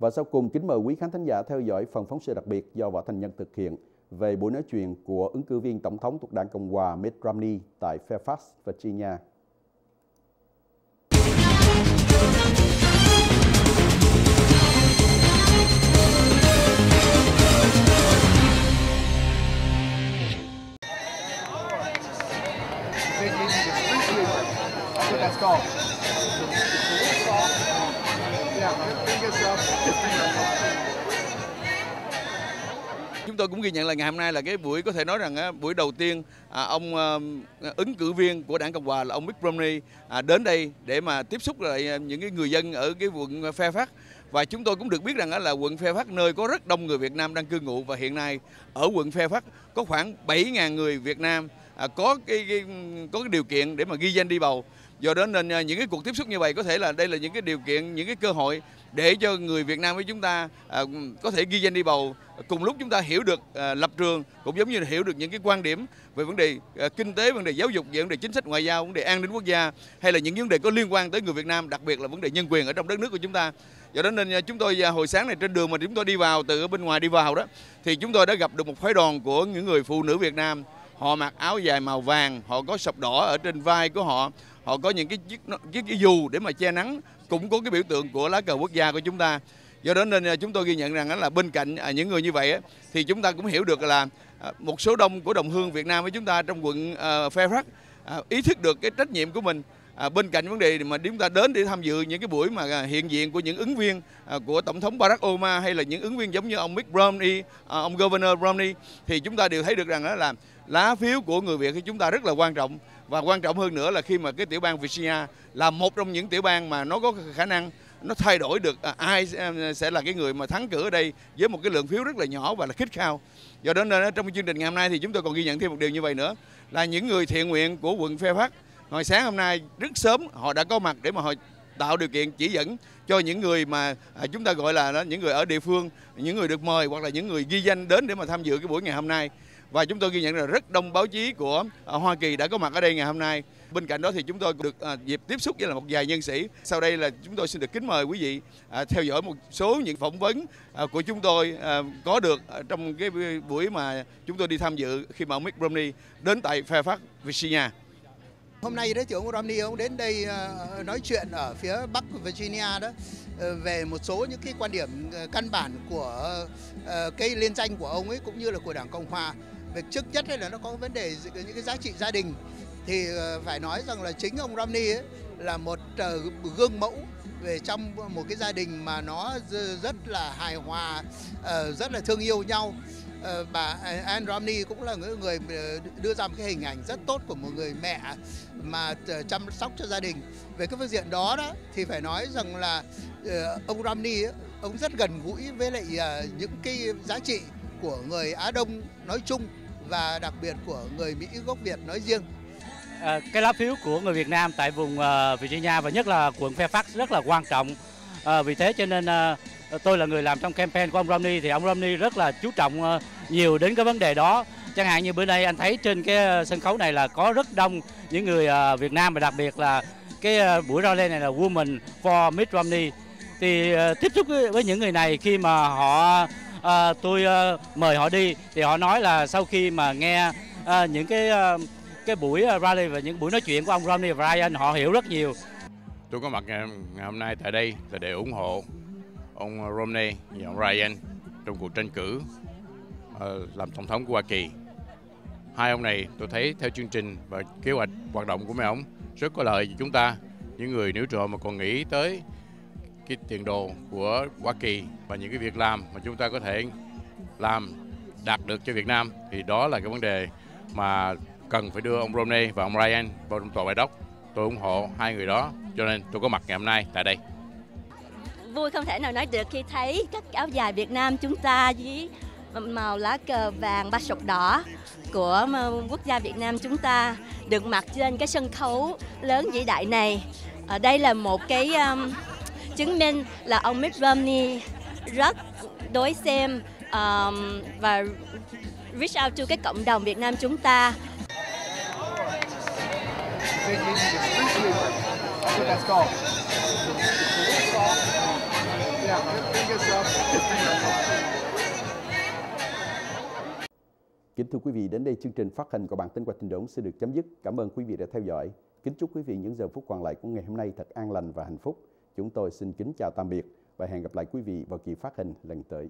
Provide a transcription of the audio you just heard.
Và sau cùng, kính mời quý khán thính giả theo dõi phần phóng sự đặc biệt do Võ Thành Nhân thực hiện về buổi nói chuyện của ứng cử viên tổng thống thuộc đảng Cộng hòa Mitt Romney tại Fairfax, Virginia. That's golf. Chúng tôi cũng ghi nhận là ngày hôm nay là cái buổi có thể nói rằng buổi đầu tiên à, ông ờ, ứng cử viên của đảng Cộng hòa là ông Mitt Romney à, đến đây để mà tiếp xúc lại à, những cái người dân ở cái quận Fairfax. Và chúng tôi cũng được biết rằng là quận Fairfax nơi có rất đông người Việt Nam đang cư ngụ và hiện nay ở quận Fairfax có khoảng 7.000 người Việt Nam có cái, cái có cái điều kiện để mà ghi danh đi bầu do đó nên à, những cái cuộc tiếp xúc như vậy có thể là đây là những cái điều kiện những cái cơ hội để cho người Việt Nam với chúng ta à, có thể ghi danh đi bầu cùng lúc chúng ta hiểu được à, lập trường cũng giống như là hiểu được những cái quan điểm về vấn đề à, kinh tế vấn đề giáo dục về vấn đề chính sách ngoại giao vấn đề an ninh quốc gia hay là những vấn đề có liên quan tới người Việt Nam đặc biệt là vấn đề nhân quyền ở trong đất nước của chúng ta. Do đó nên à, chúng tôi à, hồi sáng này trên đường mà chúng tôi đi vào từ bên ngoài đi vào đó thì chúng tôi đã gặp được một phái đoàn của những người phụ nữ Việt Nam họ mặc áo dài màu vàng, họ có sọc đỏ ở trên vai của họ. Họ có những cái chiếc chiếc cái dù để mà che nắng, cũng có cái biểu tượng của lá cờ quốc gia của chúng ta. Do đó nên à, chúng tôi ghi nhận rằng là bên cạnh à, những người như vậy thì chúng ta cũng hiểu được là à, một số đông của đồng hương Việt Nam với chúng ta trong quận ờ, Fairfax ý thức được cái trách nhiệm của mình. À, bên cạnh vấn đề mà chúng ta đến để tham dự những cái buổi mà à, hiện diện của những ứng viên à, của tổng thống Barack Obama hay là những ứng viên giống như ông Mitt Romney, à, ông Governor Romney thì chúng ta đều thấy được rằng đó là lá phiếu của người Việt thì chúng ta rất là quan trọng và quan trọng hơn nữa là khi mà cái tiểu bang Virginia là một trong những tiểu bang mà nó có khả năng nó thay đổi được à, ai à, sẽ là cái người mà thắng cử ở đây với một cái lượng phiếu rất là nhỏ và là khích khao. Do đó nên trong chương trình ngày hôm nay thì chúng tôi còn ghi nhận thêm một điều như vậy nữa là những người thiện nguyện của quận Fairfax hồi sáng hôm nay rất sớm họ đã có mặt để mà họ tạo điều kiện chỉ dẫn cho những người mà à, chúng ta gọi là những người ở địa phương, những người được mời hoặc là những người ghi danh đến để mà tham dự cái buổi ngày hôm nay và chúng tôi ghi nhận là rất đông báo chí của à, Hoa Kỳ đã có mặt ở đây ngày hôm nay. Bên cạnh đó thì chúng tôi được à, dịp tiếp xúc với là một vài nhân sĩ. Sau đây là chúng tôi xin được kính mời quý vị theo dõi một số những phỏng vấn của chúng tôi có được trong cái buổi mà chúng tôi đi tham dự khi mà ông Mitt Romney đến tại Fairfax, Virginia. Hôm nay đấy thì ông Romney ông đến đây ờ, nói chuyện ở phía Bắc Virginia đó ờ, về một số những cái quan điểm ờ, căn bản của cái liên danh của ông ấy cũng như là của Đảng Cộng hòa việc trước nhất là nó có vấn đề những cái giá trị gia đình thì phải nói rằng là chính ông Romney ấy là một gương mẫu về trong một cái gia đình mà nó rất là hài hòa, rất là thương yêu nhau. Ờ, bà à, Anne Romney cũng là người ờ, đưa ra một cái hình ảnh rất tốt của một người mẹ mà ờ, chăm sóc cho gia đình. Về cái phương diện đó đó thì phải nói rằng là ông Romney ông rất gần gũi với lại những cái giá trị của người Á Đông nói chung và đặc biệt của người Mỹ gốc Việt nói riêng. À, cái lá phiếu của người Việt Nam tại vùng uh, Virginia và nhất là quận Fairfax rất là quan trọng. À, vì thế cho nên uh, Ờ, tôi là người làm trong campaign của ông Romney thì ông Romney rất là chú trọng ờ, nhiều đến cái vấn đề đó. Chẳng hạn như bữa nay anh thấy trên cái ờ, sân khấu này là có rất đông những người Việt Nam và đặc biệt là cái buổi rally này là Women for Mitt Romney. Thì tiếp xúc với những người này khi mà họ à, tôi à, mời họ đi thì họ nói là sau khi mà nghe à, những cái à, cái buổi rally và những buổi nói chuyện của ông Romney và Ryan họ hiểu rất nhiều. Tôi có mặt ngày, ngày hôm nay tại đây là để ủng hộ ông ờ, Romney và ông Ryan trong cuộc tranh cử ờ, làm tổng thống của Hoa Kỳ. Hai ông này, tôi thấy theo chương trình và kế hoạch hoạt động của mấy ông, rất có lợi cho chúng ta, những người nếu trọ mà còn nghĩ tới cái tiền đồ của Hoa Kỳ và những cái việc làm mà chúng ta có thể làm, đạt được cho Việt Nam, thì đó là cái vấn đề mà cần phải đưa ông Romney và ông Ryan vào trong tòa bài đốc. Tôi ủng hộ hai người đó, cho nên tôi có mặt ngày hôm nay tại đây. Vui không thể nào nói được khi thấy các áo dài Việt Nam chúng ta với màu lá cờ vàng ba sọc đỏ của quốc gia Việt Nam chúng ta được mặc trên cái sân khấu lớn vĩ đại này. Ở đây là một cái um, chứng minh là ông Mitt Romney rất đối xem um, và reach out to cái cộng đồng Việt Nam chúng ta. Kính thưa quý vị, đến đây chương trình phát hành của bản tin qua tình đốn sẽ được chấm dứt. Cảm ơn quý vị đã theo dõi. Kính chúc quý vị những giờ phút còn lại của ngày hôm nay thật an lành và hạnh phúc. Chúng tôi xin kính chào tạm biệt và hẹn gặp lại quý vị vào kỳ phát hành lần tới.